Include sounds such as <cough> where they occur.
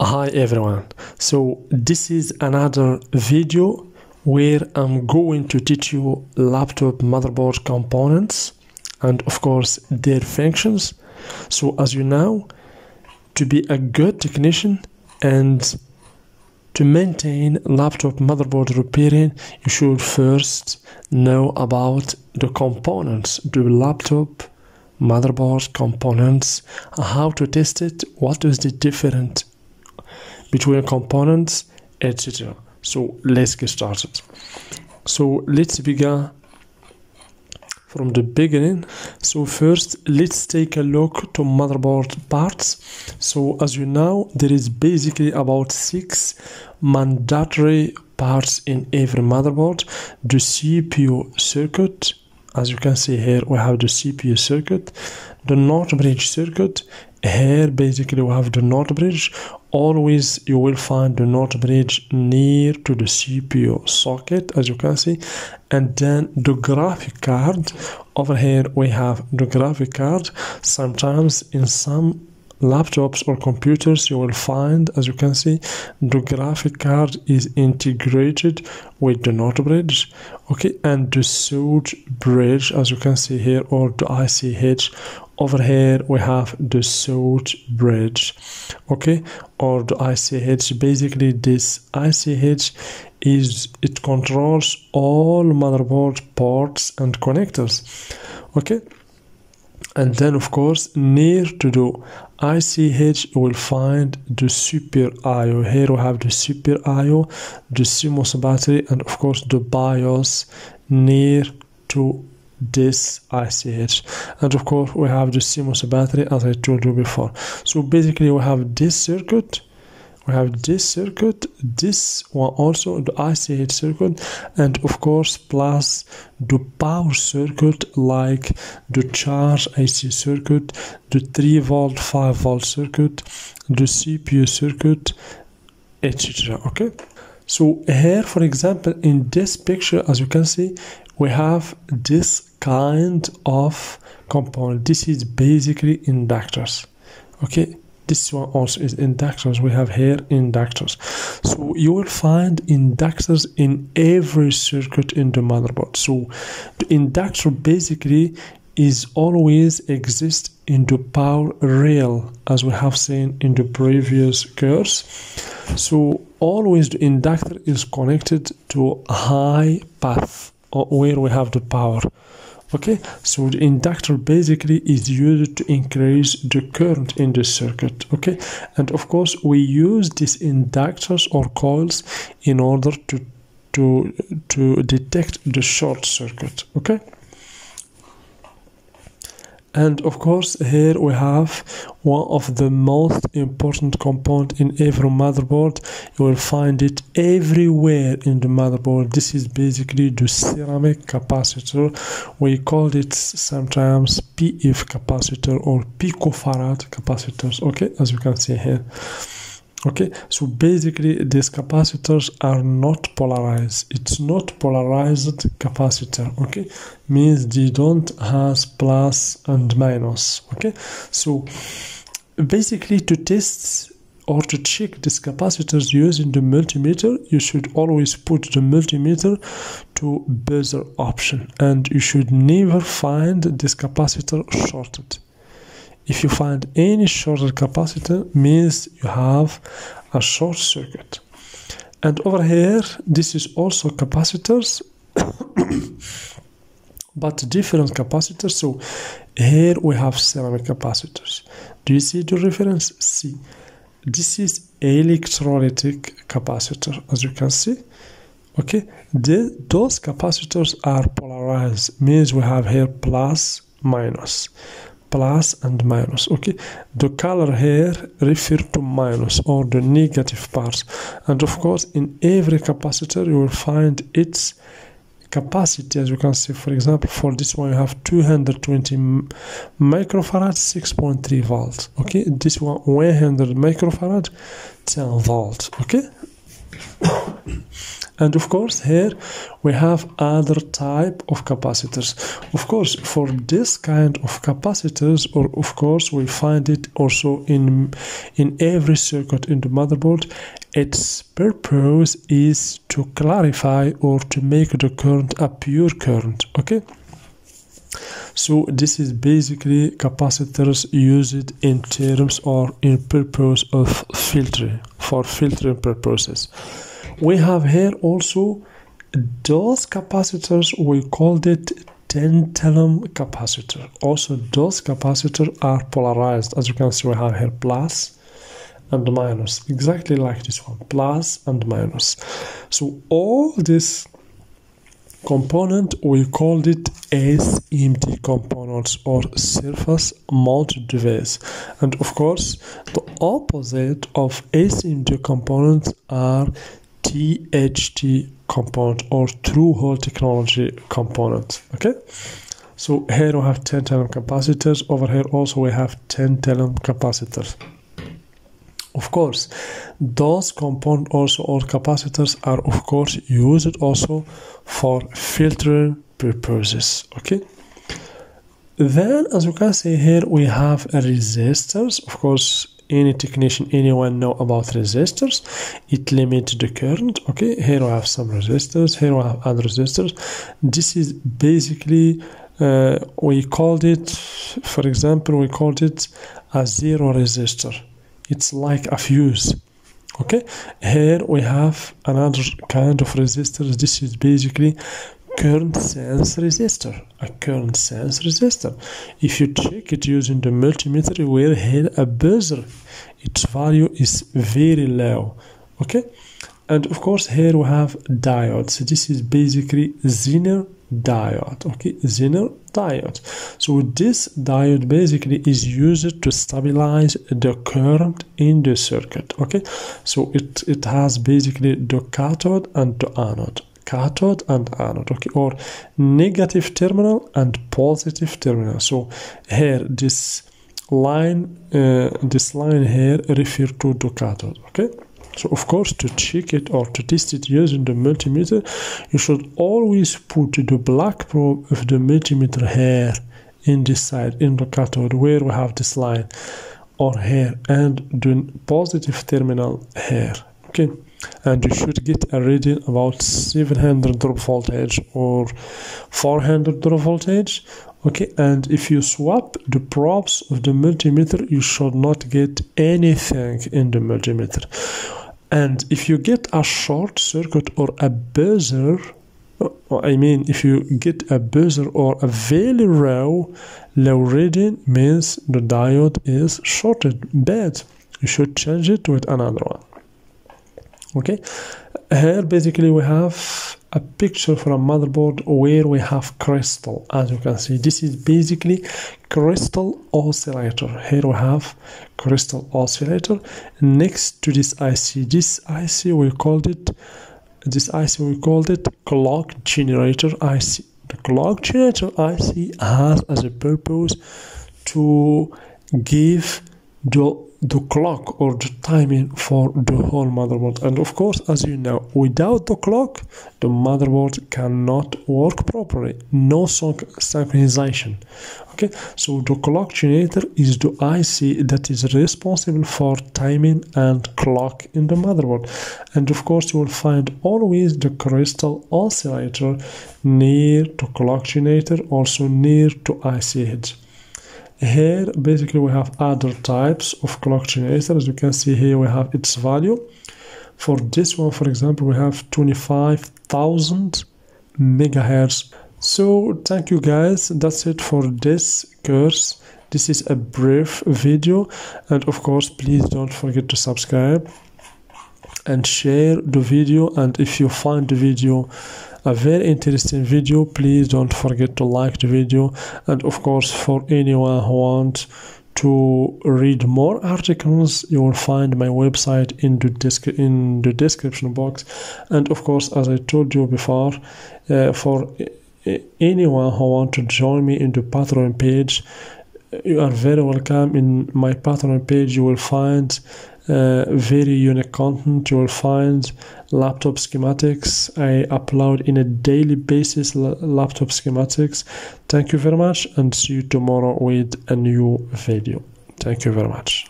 Hi everyone. So this is another video where I'm going to teach you laptop motherboard components and of course their functions. So as you know, to be a good technician and to maintain laptop motherboard repairing, you should first know about the components, the laptop motherboard components, how to test it, what is the different between components, etc. So let's get started. So let's begin from the beginning. So first, let's take a look to motherboard parts. So as you know, there is basically about six mandatory parts in every motherboard. The CPU circuit, as you can see here, we have the CPU circuit, the North bridge circuit. Here, basically, we have the North bridge always you will find the North bridge near to the CPU socket as you can see. And then the graphic card. Over here we have the graphic card. Sometimes in some laptops or computers you will find as you can see the graphic card is integrated with the North bridge. Okay and the South bridge as you can see here or the ICH over here we have the South bridge okay? Or the ICH basically this ICH is it controls all motherboard ports and connectors okay? And then of course near to the ICH will find the super IO here we have the super IO the CMOS battery and of course the BIOS near to this ICH and of course we have the CMOS battery as I told you before. So basically we have this circuit we have this circuit this one also the ICH circuit and of course plus the power circuit like the charge IC circuit the 3 volt 5 volt circuit the CPU circuit etc okay? So here for example in this picture as you can see we have this kind of component this is basically inductors okay? This one also is inductors. We have here inductors. So you will find inductors in every circuit in the motherboard. So the inductor basically is always exist in the power rail as we have seen in the previous course so always the inductor is connected to high path where we have the power. Okay? So the inductor basically is used to increase the current in the circuit. Okay? And of course we use these inductors or coils in order to to to detect the short circuit. Okay and of course here we have one of the most important component in every motherboard. You will find it everywhere in the motherboard. This is basically the ceramic capacitor. We call it sometimes pf capacitor or picofarad capacitors. Okay as you can see here okay? So basically these capacitors are not polarized. It's not polarized capacitor okay? Means they don't has plus and minus okay? So basically to test or to check these capacitors using the multimeter you should always put the multimeter to buzzer option. And you should never find this capacitor shorted if you find any shorted capacitor means you have a short circuit. And over here this is also capacitors <coughs> but different capacitors. So here we have ceramic capacitors. Do you see the reference see. This is electrolytic capacitor as you can see. Okay? The, those capacitors are polarized means we have here plus minus plus and minus. Okay. The color here refer to minus or the negative parts. And of course in every capacitor you will find its capacity. As you can see for example for this one you have 220 microfarad 6.3 volts. Okay. This one 100 microfarad 10 volts. Okay and of course here we have other type of capacitors. Of course for this kind of capacitors or of course we find it also in in every circuit in the motherboard. Its purpose is to clarify or to make the current a pure current okay? So this is basically capacitors used in terms or in purpose of filtering for filtering purposes we have here also those capacitors we called it tantalum capacitor. Also those capacitors are polarized. As you can see we have here plus and minus. Exactly like this one plus and minus. So all this component we called it SMD components or surface mount device. And of course the opposite of SMD components are THT component or through hole technology component okay? So here we have tantalum capacitors. Over here also we have tantalum capacitors. Of course those components also or capacitors are of course used also for filtering purposes okay? Then as you can see here we have resistors. Of course any technician anyone know about resistors? It limits the current okay? Here we have some resistors here we have other resistors. This is basically uh, we called it for example we called it a zero resistor. It's like a fuse okay? Here we have another kind of resistors. This is basically current sense resistor a current sense resistor. If you check it using the multimeter you will hear a buzzer. Its value is very low okay? And of course here we have diodes. This is basically Zener diode okay? Zener diode. So this diode basically is used to stabilize the current in the circuit okay? So it it has basically the cathode and the anode cathode and anode okay or negative terminal and positive terminal. So here this line uh, this line here refer to the cathode okay? So of course to check it or to test it using the multimeter you should always put the black probe of the multimeter here in this side in the cathode where we have this line or here and the positive terminal here okay and you should get a reading about 700 drop voltage or 400 drop voltage okay? And if you swap the probes of the multimeter you should not get anything in the multimeter. And if you get a short circuit or a buzzer uh, I mean if you get a buzzer or a very low low reading means the diode is shorted bad you should change it with another one okay? Here basically we have a picture from a motherboard where we have crystal. As you can see this is basically crystal oscillator. Here we have crystal oscillator. Next to this IC this IC we called it this IC we called it clock generator IC the clock generator IC has as a purpose to give the the clock or the timing for the whole motherboard. And of course as you know without the clock the motherboard cannot work properly. No synchronization. Okay? So the clock generator is the IC that is responsible for timing and clock in the motherboard. And of course you will find always the crystal oscillator near to clock generator also near to ICH here basically we have other types of clock generator as you can see here we have its value. For this one for example we have 25,000 megahertz. So thank you guys. That's it for this course. This is a brief video. And of course please don't forget to subscribe and share the video. And if you find the video a very interesting video please don't forget to like the video. And of course for anyone who wants to read more articles you will find my website in the, in the description box. And of course as i told you before uh, for anyone who want to join me in the patreon page you are very welcome. In my patreon page you will find Uh, very unique content. You will find laptop schematics. I upload in a daily basis laptop schematics. Thank you very much and see you tomorrow with a new video. Thank you very much